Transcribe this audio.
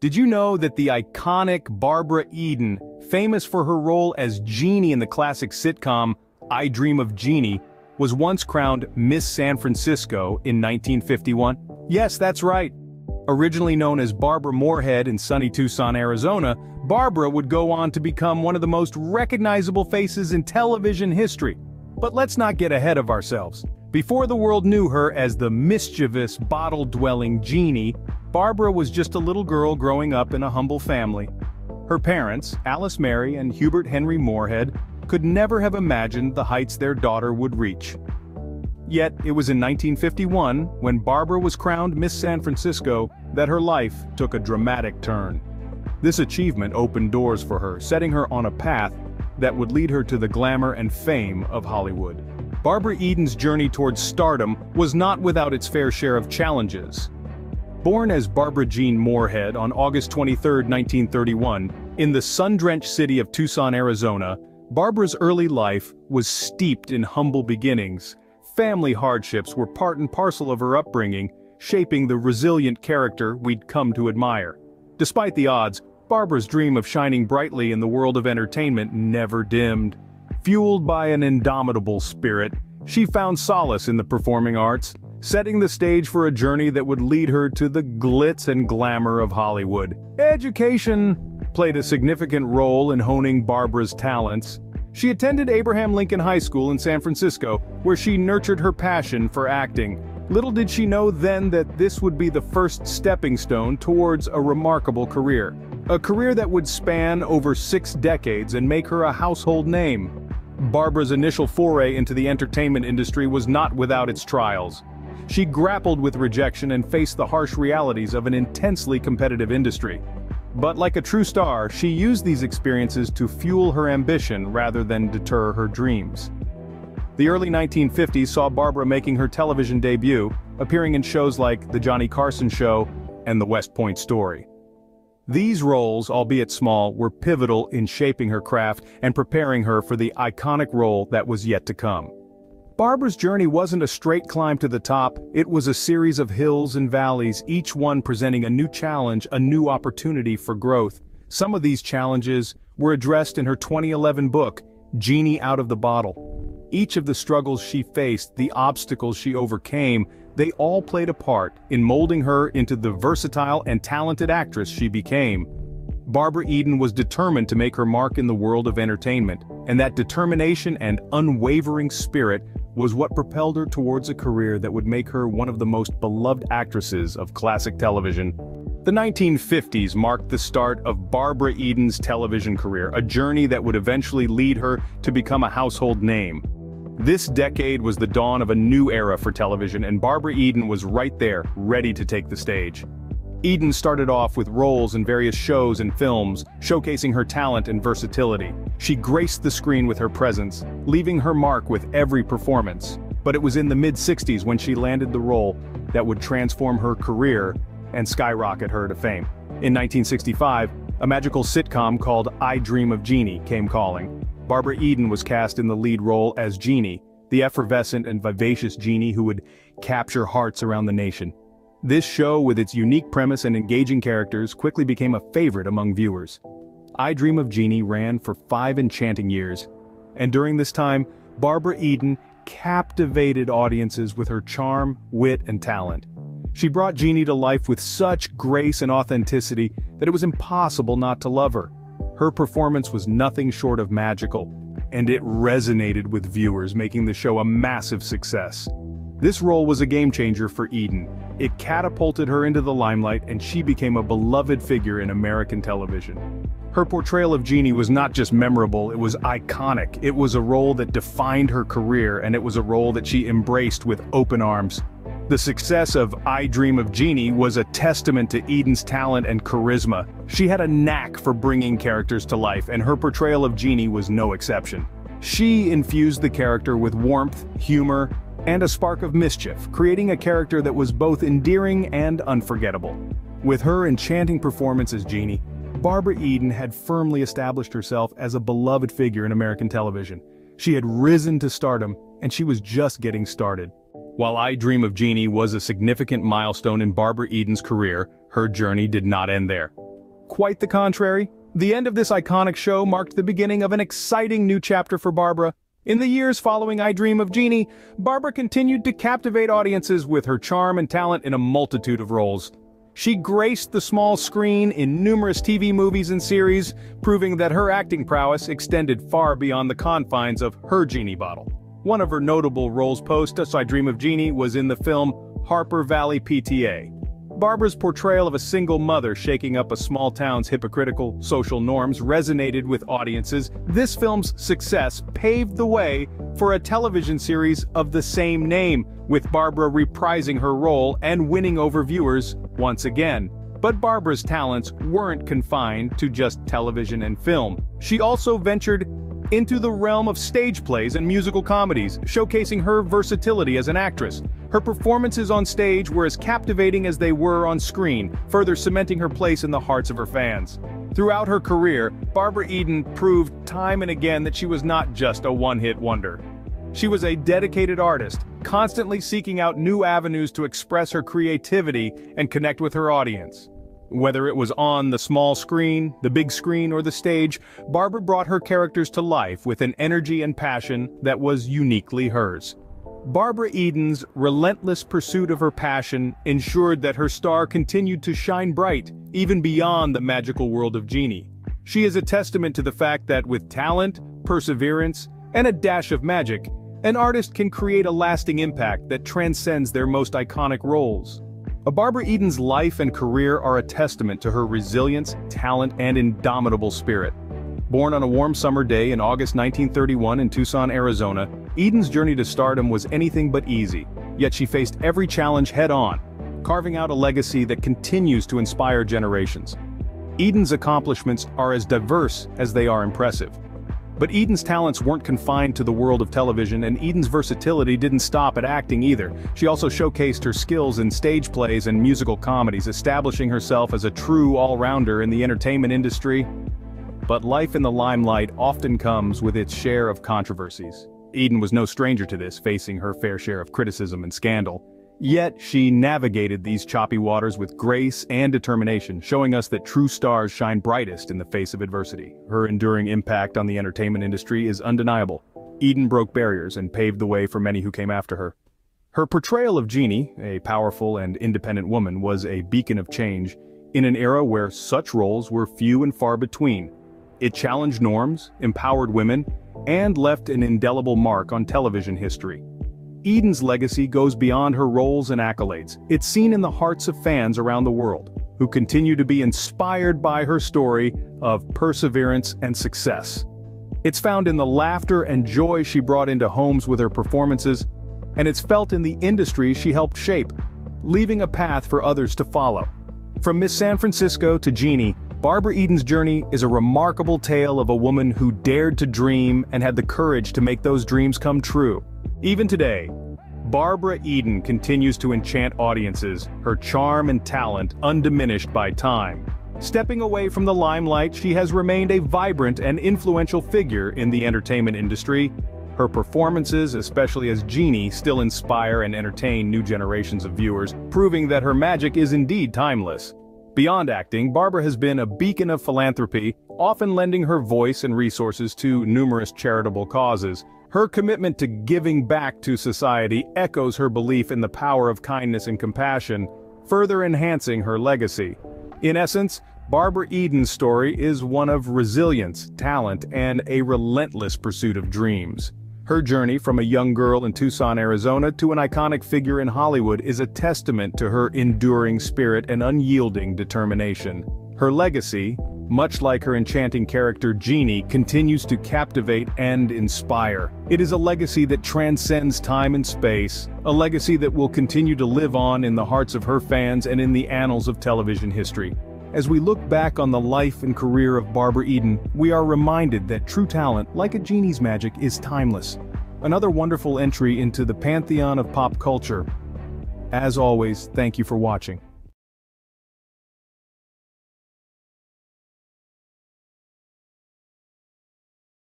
Did you know that the iconic Barbara Eden, famous for her role as Jeannie in the classic sitcom I Dream of Jeannie, was once crowned Miss San Francisco in 1951? Yes, that's right. Originally known as Barbara Morehead in sunny Tucson, Arizona, Barbara would go on to become one of the most recognizable faces in television history. But let's not get ahead of ourselves. Before the world knew her as the mischievous, bottle-dwelling Jeannie, Barbara was just a little girl growing up in a humble family. Her parents, Alice Mary and Hubert Henry Morehead, could never have imagined the heights their daughter would reach. Yet, it was in 1951, when Barbara was crowned Miss San Francisco, that her life took a dramatic turn. This achievement opened doors for her, setting her on a path that would lead her to the glamour and fame of Hollywood. Barbara Eden's journey towards stardom was not without its fair share of challenges. Born as Barbara Jean Morehead on August 23, 1931, in the sun-drenched city of Tucson, Arizona, Barbara's early life was steeped in humble beginnings. Family hardships were part and parcel of her upbringing, shaping the resilient character we'd come to admire. Despite the odds, Barbara's dream of shining brightly in the world of entertainment never dimmed. Fueled by an indomitable spirit, she found solace in the performing arts, setting the stage for a journey that would lead her to the glitz and glamour of Hollywood. Education played a significant role in honing Barbara's talents. She attended Abraham Lincoln High School in San Francisco, where she nurtured her passion for acting. Little did she know then that this would be the first stepping stone towards a remarkable career. A career that would span over six decades and make her a household name. Barbara's initial foray into the entertainment industry was not without its trials. She grappled with rejection and faced the harsh realities of an intensely competitive industry. But like a true star, she used these experiences to fuel her ambition rather than deter her dreams. The early 1950s saw Barbara making her television debut, appearing in shows like The Johnny Carson Show and The West Point Story. These roles, albeit small, were pivotal in shaping her craft and preparing her for the iconic role that was yet to come. Barbara's journey wasn't a straight climb to the top, it was a series of hills and valleys, each one presenting a new challenge, a new opportunity for growth. Some of these challenges were addressed in her 2011 book, Jeannie Out of the Bottle. Each of the struggles she faced, the obstacles she overcame, they all played a part in molding her into the versatile and talented actress she became. Barbara Eden was determined to make her mark in the world of entertainment, and that determination and unwavering spirit was what propelled her towards a career that would make her one of the most beloved actresses of classic television. The 1950s marked the start of Barbara Eden's television career, a journey that would eventually lead her to become a household name. This decade was the dawn of a new era for television and Barbara Eden was right there, ready to take the stage. Eden started off with roles in various shows and films, showcasing her talent and versatility. She graced the screen with her presence, leaving her mark with every performance. But it was in the mid-60s when she landed the role that would transform her career and skyrocket her to fame. In 1965, a magical sitcom called I Dream of Jeannie came calling. Barbara Eden was cast in the lead role as Jeannie, the effervescent and vivacious Jeannie who would capture hearts around the nation. This show with its unique premise and engaging characters quickly became a favorite among viewers. I Dream of Jeannie ran for five enchanting years. And during this time, Barbara Eden captivated audiences with her charm, wit, and talent. She brought Jeannie to life with such grace and authenticity that it was impossible not to love her. Her performance was nothing short of magical, and it resonated with viewers making the show a massive success. This role was a game changer for Eden. It catapulted her into the limelight and she became a beloved figure in American television. Her portrayal of Jeannie was not just memorable, it was iconic. It was a role that defined her career and it was a role that she embraced with open arms. The success of I Dream of Jeannie was a testament to Eden's talent and charisma. She had a knack for bringing characters to life and her portrayal of Jeannie was no exception. She infused the character with warmth, humor, and a spark of mischief, creating a character that was both endearing and unforgettable. With her enchanting performance as Jeannie, Barbara Eden had firmly established herself as a beloved figure in American television. She had risen to stardom, and she was just getting started. While I Dream of Jeannie was a significant milestone in Barbara Eden's career, her journey did not end there. quite the contrary. The end of this iconic show marked the beginning of an exciting new chapter for Barbara. In the years following I Dream of Jeannie, Barbara continued to captivate audiences with her charm and talent in a multitude of roles. She graced the small screen in numerous TV movies and series, proving that her acting prowess extended far beyond the confines of her genie bottle. One of her notable roles post I Dream of Jeannie was in the film Harper Valley PTA. Barbara's portrayal of a single mother shaking up a small town's hypocritical social norms resonated with audiences. This film's success paved the way for a television series of the same name, with Barbara reprising her role and winning over viewers once again. But Barbara's talents weren't confined to just television and film. She also ventured into the realm of stage plays and musical comedies, showcasing her versatility as an actress. Her performances on stage were as captivating as they were on screen, further cementing her place in the hearts of her fans. Throughout her career, Barbara Eden proved time and again that she was not just a one-hit wonder. She was a dedicated artist, constantly seeking out new avenues to express her creativity and connect with her audience. Whether it was on the small screen, the big screen, or the stage, Barbara brought her characters to life with an energy and passion that was uniquely hers. Barbara Eden's relentless pursuit of her passion ensured that her star continued to shine bright, even beyond the magical world of Jeannie. She is a testament to the fact that with talent, perseverance, and a dash of magic, an artist can create a lasting impact that transcends their most iconic roles. A Barbara Eden's life and career are a testament to her resilience, talent, and indomitable spirit. Born on a warm summer day in August 1931 in Tucson, Arizona, Eden's journey to stardom was anything but easy, yet she faced every challenge head-on, carving out a legacy that continues to inspire generations. Eden's accomplishments are as diverse as they are impressive. But Eden's talents weren't confined to the world of television and Eden's versatility didn't stop at acting either. She also showcased her skills in stage plays and musical comedies, establishing herself as a true all-rounder in the entertainment industry. But life in the limelight often comes with its share of controversies. Eden was no stranger to this, facing her fair share of criticism and scandal. Yet she navigated these choppy waters with grace and determination, showing us that true stars shine brightest in the face of adversity. Her enduring impact on the entertainment industry is undeniable. Eden broke barriers and paved the way for many who came after her. Her portrayal of Jeannie, a powerful and independent woman, was a beacon of change in an era where such roles were few and far between. It challenged norms, empowered women, and left an indelible mark on television history. Eden's legacy goes beyond her roles and accolades. It's seen in the hearts of fans around the world, who continue to be inspired by her story of perseverance and success. It's found in the laughter and joy she brought into homes with her performances, and it's felt in the industry she helped shape, leaving a path for others to follow. From Miss San Francisco to Jeannie, Barbara Eden's journey is a remarkable tale of a woman who dared to dream and had the courage to make those dreams come true. Even today, Barbara Eden continues to enchant audiences, her charm and talent undiminished by time. Stepping away from the limelight, she has remained a vibrant and influential figure in the entertainment industry. Her performances, especially as Jeannie, still inspire and entertain new generations of viewers, proving that her magic is indeed timeless. Beyond acting, Barbara has been a beacon of philanthropy, often lending her voice and resources to numerous charitable causes. Her commitment to giving back to society echoes her belief in the power of kindness and compassion, further enhancing her legacy. In essence, Barbara Eden's story is one of resilience, talent, and a relentless pursuit of dreams. Her journey from a young girl in Tucson, Arizona to an iconic figure in Hollywood is a testament to her enduring spirit and unyielding determination. Her legacy, much like her enchanting character Jeannie, continues to captivate and inspire. It is a legacy that transcends time and space, a legacy that will continue to live on in the hearts of her fans and in the annals of television history. As we look back on the life and career of Barbara Eden, we are reminded that true talent, like a genie's magic, is timeless. Another wonderful entry into the pantheon of pop culture. As always, thank you for watching.